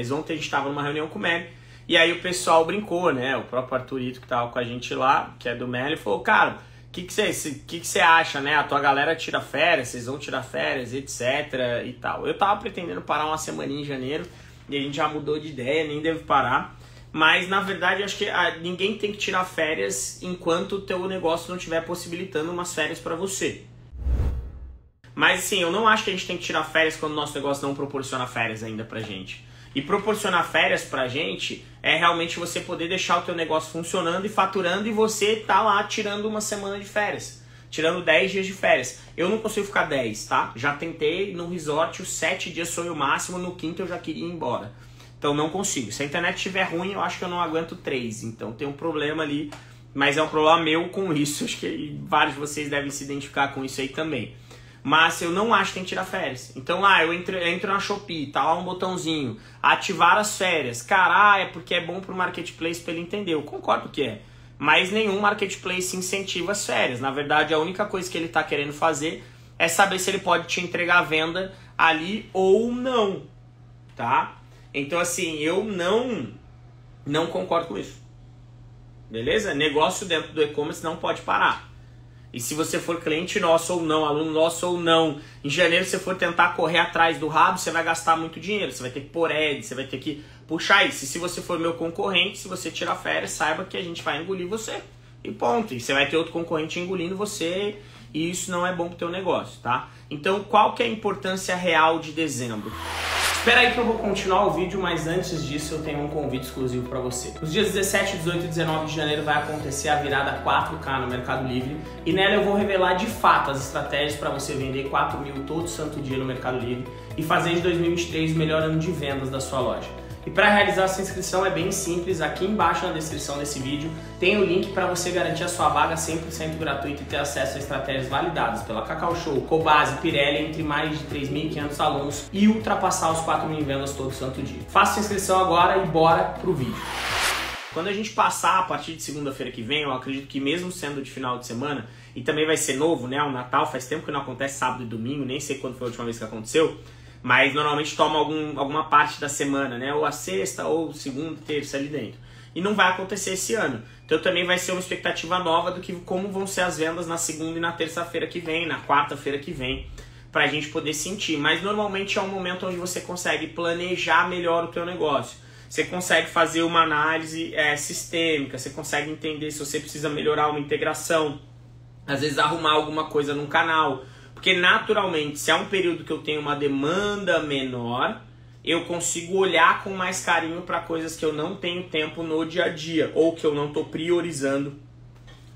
mas ontem a gente estava numa reunião com o Meli e aí o pessoal brincou, né? O próprio Arthurito que tava com a gente lá, que é do Meli, falou, cara, o que, que, você, que, que você acha, né? A tua galera tira férias, vocês vão tirar férias, etc. e tal. Eu tava pretendendo parar uma semana em janeiro e a gente já mudou de ideia, nem deve parar. Mas na verdade acho que ah, ninguém tem que tirar férias enquanto o teu negócio não estiver possibilitando umas férias para você. Mas assim, eu não acho que a gente tem que tirar férias quando o nosso negócio não proporciona férias ainda pra gente. E proporcionar férias pra gente é realmente você poder deixar o teu negócio funcionando e faturando e você tá lá tirando uma semana de férias. Tirando 10 dias de férias. Eu não consigo ficar 10, tá? Já tentei no resort, os 7 dias foi o máximo, no quinto eu já queria ir embora. Então não consigo. Se a internet estiver ruim, eu acho que eu não aguento 3. Então tem um problema ali, mas é um problema meu com isso. Acho que vários de vocês devem se identificar com isso aí também. Mas eu não acho que tem que tirar férias. Então, ah, eu entro, eu entro na Shopee, tá lá um botãozinho, ativar as férias. Cara, ah, é porque é bom pro marketplace para ele entender. Eu concordo que é. Mas nenhum marketplace incentiva as férias. Na verdade, a única coisa que ele está querendo fazer é saber se ele pode te entregar a venda ali ou não, tá? Então, assim, eu não não concordo com isso. Beleza? Negócio dentro do e-commerce não pode parar. E se você for cliente nosso ou não, aluno nosso ou não, em janeiro você for tentar correr atrás do rabo, você vai gastar muito dinheiro. Você vai ter que pôr ad, você vai ter que puxar isso. E se você for meu concorrente, se você tirar férias, saiba que a gente vai engolir você. E ponto. E você vai ter outro concorrente engolindo você e isso não é bom pro teu negócio, tá? Então, qual que é a importância real de dezembro? Espera aí que eu vou continuar o vídeo, mas antes disso eu tenho um convite exclusivo para você. Nos dias 17, 18 e 19 de janeiro vai acontecer a virada 4K no Mercado Livre e nela eu vou revelar de fato as estratégias para você vender 4 mil todo santo dia no Mercado Livre e fazer de 2023 o melhor ano de vendas da sua loja. E para realizar essa inscrição é bem simples, aqui embaixo na descrição desse vídeo tem o link para você garantir a sua vaga 100% gratuita e ter acesso a estratégias validadas pela Cacau Show, Cobase, Pirelli, entre mais de 3.500 alunos e ultrapassar os 4 mil vendas todo santo dia. Faça sua inscrição agora e bora pro vídeo. Quando a gente passar a partir de segunda-feira que vem, eu acredito que mesmo sendo de final de semana, e também vai ser novo, né? O Natal faz tempo que não acontece sábado e domingo, nem sei quando foi a última vez que aconteceu mas normalmente toma algum, alguma parte da semana, né? Ou a sexta, ou segunda, terça ali dentro. E não vai acontecer esse ano. Então também vai ser uma expectativa nova do que como vão ser as vendas na segunda e na terça-feira que vem, na quarta-feira que vem, para a gente poder sentir. Mas normalmente é um momento onde você consegue planejar melhor o teu negócio. Você consegue fazer uma análise é, sistêmica, você consegue entender se você precisa melhorar uma integração, às vezes arrumar alguma coisa num canal, porque naturalmente, se é um período que eu tenho uma demanda menor, eu consigo olhar com mais carinho para coisas que eu não tenho tempo no dia a dia ou que eu não estou priorizando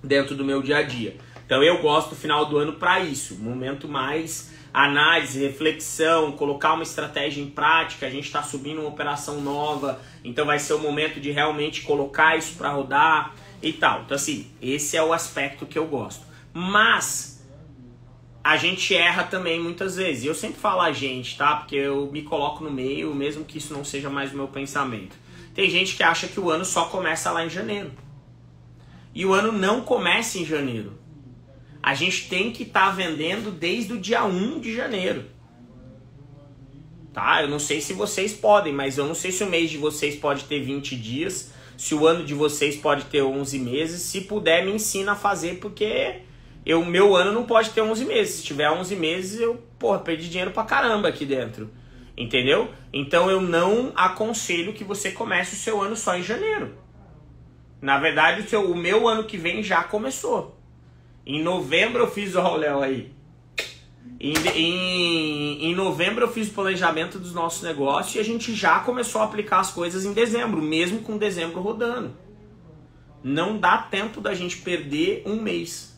dentro do meu dia a dia. Então eu gosto do final do ano para isso, momento mais análise, reflexão, colocar uma estratégia em prática. A gente está subindo uma operação nova, então vai ser o momento de realmente colocar isso para rodar e tal. Então assim, esse é o aspecto que eu gosto. Mas a gente erra também muitas vezes. Eu sempre falo a gente, tá? Porque eu me coloco no meio, mesmo que isso não seja mais o meu pensamento. Tem gente que acha que o ano só começa lá em janeiro. E o ano não começa em janeiro. A gente tem que estar tá vendendo desde o dia 1 de janeiro. Tá? Eu não sei se vocês podem, mas eu não sei se o mês de vocês pode ter 20 dias, se o ano de vocês pode ter 11 meses. Se puder, me ensina a fazer, porque eu meu ano não pode ter 11 meses. Se tiver 11 meses, eu, porra, perdi dinheiro pra caramba aqui dentro. Entendeu? Então eu não aconselho que você comece o seu ano só em janeiro. Na verdade, o, seu, o meu ano que vem já começou. Em novembro eu fiz, o Léo aí. Em, em, em novembro eu fiz o planejamento dos nossos negócios e a gente já começou a aplicar as coisas em dezembro, mesmo com dezembro rodando. Não dá tempo da gente perder um mês.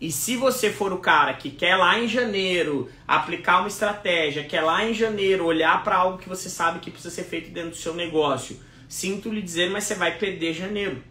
E se você for o cara que quer lá em janeiro aplicar uma estratégia, quer lá em janeiro olhar para algo que você sabe que precisa ser feito dentro do seu negócio, sinto lhe dizer, mas você vai perder janeiro.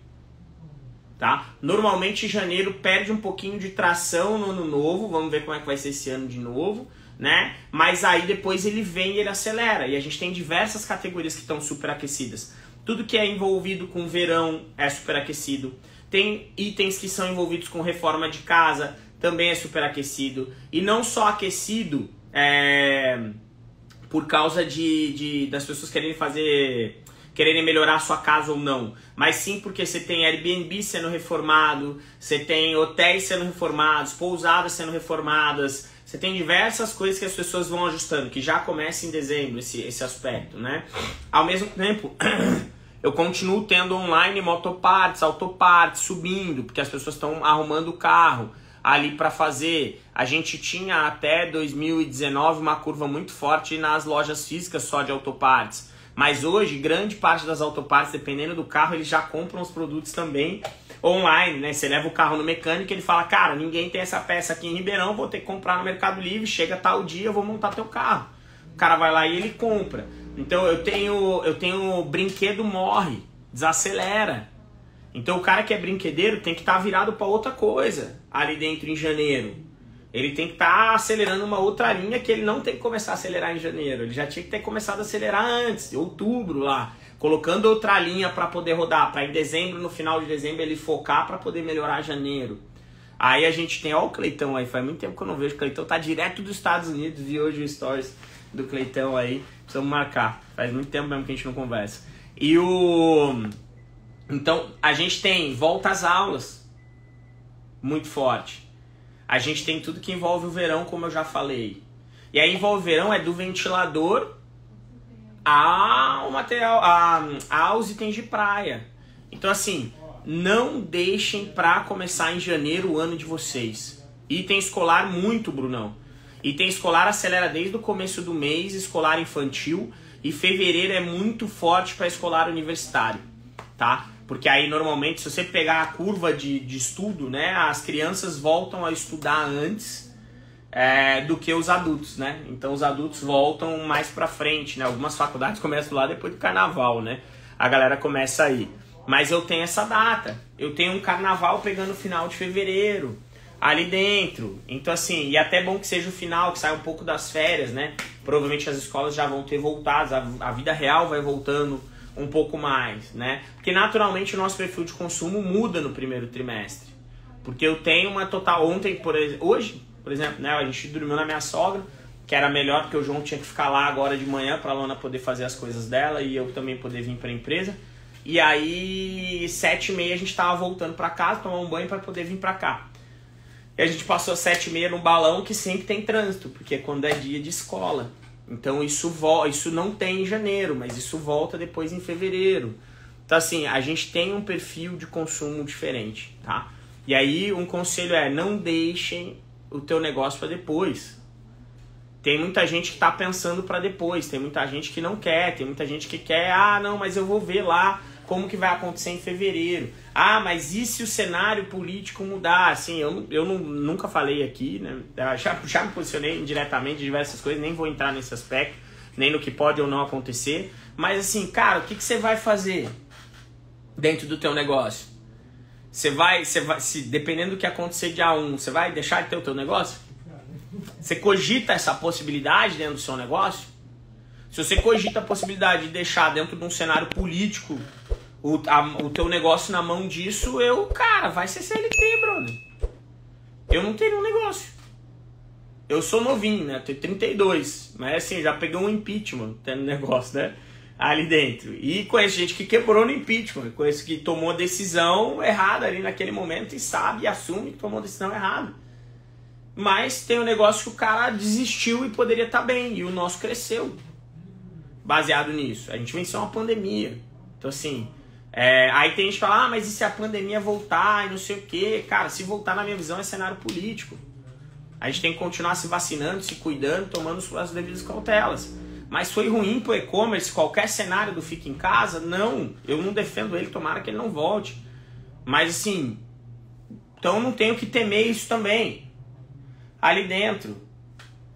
Tá? Normalmente janeiro perde um pouquinho de tração no ano novo, vamos ver como é que vai ser esse ano de novo, né? Mas aí depois ele vem e ele acelera. E a gente tem diversas categorias que estão superaquecidas. Tudo que é envolvido com verão é superaquecido. Tem itens que são envolvidos com reforma de casa, também é superaquecido. E não só aquecido é, por causa de, de das pessoas quererem fazer quererem melhorar sua casa ou não, mas sim porque você tem Airbnb sendo reformado, você tem hotéis sendo reformados, pousadas sendo reformadas, você tem diversas coisas que as pessoas vão ajustando, que já começa em dezembro esse, esse aspecto, né? Ao mesmo tempo, eu continuo tendo online motopartes, autopartes subindo, porque as pessoas estão arrumando o carro ali para fazer. A gente tinha até 2019 uma curva muito forte nas lojas físicas só de autopartes. Mas hoje, grande parte das autopartes, dependendo do carro, eles já compram os produtos também online, né? Você leva o carro no mecânico ele fala, cara, ninguém tem essa peça aqui em Ribeirão, vou ter que comprar no Mercado Livre, chega tal dia, eu vou montar teu carro. O cara vai lá e ele compra. Então eu tenho, eu tenho brinquedo morre, desacelera. Então o cara que é brinquedeiro tem que estar tá virado para outra coisa ali dentro em janeiro. Ele tem que estar tá acelerando uma outra linha que ele não tem que começar a acelerar em janeiro. Ele já tinha que ter começado a acelerar antes, outubro lá, colocando outra linha para poder rodar, para em dezembro, no final de dezembro ele focar para poder melhorar janeiro. Aí a gente tem, ó o Cleitão aí, faz muito tempo que eu não vejo o Cleitão, tá direto dos Estados Unidos e hoje o stories do Cleitão aí, precisamos marcar. Faz muito tempo mesmo que a gente não conversa. E o então, a gente tem volta às aulas muito forte. A gente tem tudo que envolve o verão, como eu já falei. E aí envolve o verão é do ventilador ao material, a, aos itens de praia. Então assim, não deixem para começar em janeiro o ano de vocês. Item escolar muito, Brunão. Item escolar acelera desde o começo do mês, escolar infantil, e fevereiro é muito forte para escolar universitário, tá? Porque aí normalmente, se você pegar a curva de, de estudo, né, as crianças voltam a estudar antes é, do que os adultos, né? Então os adultos voltam mais pra frente, né? Algumas faculdades começam lá depois do carnaval, né? A galera começa aí. Mas eu tenho essa data. Eu tenho um carnaval pegando final de fevereiro ali dentro. Então, assim, e até bom que seja o final, que saia um pouco das férias, né? Provavelmente as escolas já vão ter voltado, a, a vida real vai voltando um pouco mais, né? Porque naturalmente o nosso perfil de consumo muda no primeiro trimestre. Porque eu tenho uma total. Ontem, por hoje, por exemplo, né? A gente dormiu na minha sogra, que era melhor porque o João tinha que ficar lá agora de manhã para a Lona poder fazer as coisas dela e eu também poder vir para a empresa. E aí, sete e meia a gente estava voltando para casa, tomar um banho para poder vir para cá. E a gente passou sete e meia no balão que sempre tem trânsito, porque é quando é dia de escola. Então isso, isso não tem em janeiro, mas isso volta depois em fevereiro. Então assim, a gente tem um perfil de consumo diferente, tá? E aí um conselho é não deixem o teu negócio para depois. Tem muita gente que está pensando para depois, tem muita gente que não quer, tem muita gente que quer, ah, não, mas eu vou ver lá como que vai acontecer em fevereiro. Ah, mas e se o cenário político mudar? Assim, eu, eu não, nunca falei aqui, né? Já, já me posicionei indiretamente de diversas coisas, nem vou entrar nesse aspecto, nem no que pode ou não acontecer. Mas assim, cara, o que, que você vai fazer dentro do teu negócio? Você vai, você vai, se dependendo do que acontecer dia 1, você vai deixar de ter o teu negócio? Você cogita essa possibilidade dentro do seu negócio? Se você cogita a possibilidade de deixar dentro de um cenário político o, a, o teu negócio na mão disso, eu, cara, vai ser CLT, brother. Eu não teria um negócio. Eu sou novinho, né? Eu tenho 32. Mas assim, já peguei um impeachment tendo negócio, né? Ali dentro. E conheço gente que quebrou no impeachment. Conheço que tomou a decisão errada ali naquele momento e sabe e assume que tomou a decisão errada. Mas tem um negócio que o cara desistiu e poderia estar tá bem. E o nosso cresceu baseado nisso. A gente venceu uma pandemia. Então, assim, é, aí tem gente que fala, ah, mas e se a pandemia voltar e não sei o que? Cara, se voltar, na minha visão, é cenário político. A gente tem que continuar se vacinando, se cuidando, tomando as devidas cautelas. Mas foi ruim pro e-commerce, qualquer cenário do Fica em Casa? Não, eu não defendo ele, tomara que ele não volte. Mas assim, então não tenho que temer isso também. Ali dentro,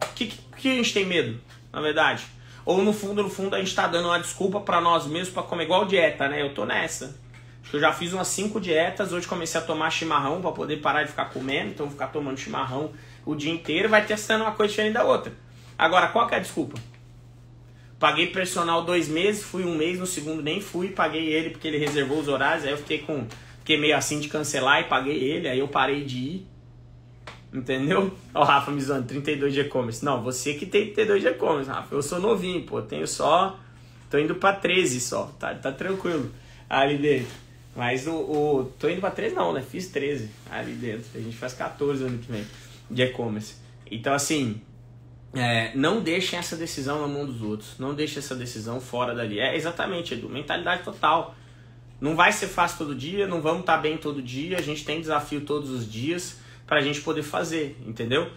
o que, que a gente tem medo, na verdade? Ou no fundo, no fundo, a gente tá dando uma desculpa para nós mesmos para comer igual dieta, né? Eu tô nessa. Acho que eu já fiz umas cinco dietas, hoje comecei a tomar chimarrão para poder parar de ficar comendo, então vou ficar tomando chimarrão o dia inteiro, vai testando uma coisa diferente da outra. Agora, qual que é a desculpa? Paguei personal dois meses, fui um mês, no segundo nem fui, paguei ele porque ele reservou os horários, aí eu fiquei com. Fiquei meio assim de cancelar e paguei ele, aí eu parei de ir. Entendeu? Ó, Rafa me zoando, 32 de e-commerce. Não, você que tem 32 de e-commerce, Rafa. Eu sou novinho, pô. Tenho só. Tô indo pra 13 só. Tá, tá tranquilo ali dentro. Mas o, o. Tô indo pra 13 não, né? Fiz 13 ali dentro. A gente faz 14 ano que vem de e-commerce. Então, assim. É, não deixem essa decisão na mão dos outros. Não deixem essa decisão fora dali. É exatamente, Edu. Mentalidade total. Não vai ser fácil todo dia, não vamos estar tá bem todo dia. A gente tem desafio todos os dias para a gente poder fazer, entendeu?